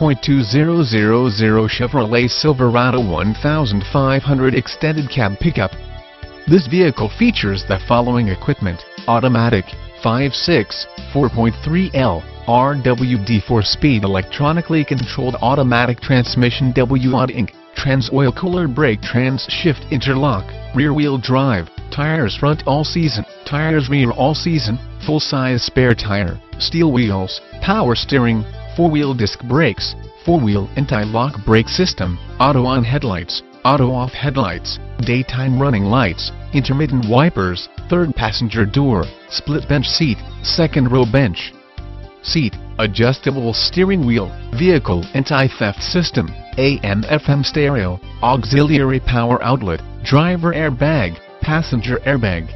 5.2000 Chevrolet Silverado 1500 extended cab pickup. This vehicle features the following equipment, automatic, 5.6, 4.3L, RWD 4-speed electronically controlled automatic transmission WAD Inc., trans oil cooler brake trans shift interlock, rear wheel drive, tires front all season, tires rear all season, full size spare tire, steel wheels, power steering, four wheel disc brakes, four wheel anti-lock brake system, auto on headlights, auto off headlights, daytime running lights, intermittent wipers, third passenger door, split bench seat, second row bench, seat, adjustable steering wheel, vehicle anti-theft system, AM FM stereo, auxiliary power outlet, driver airbag, passenger airbag,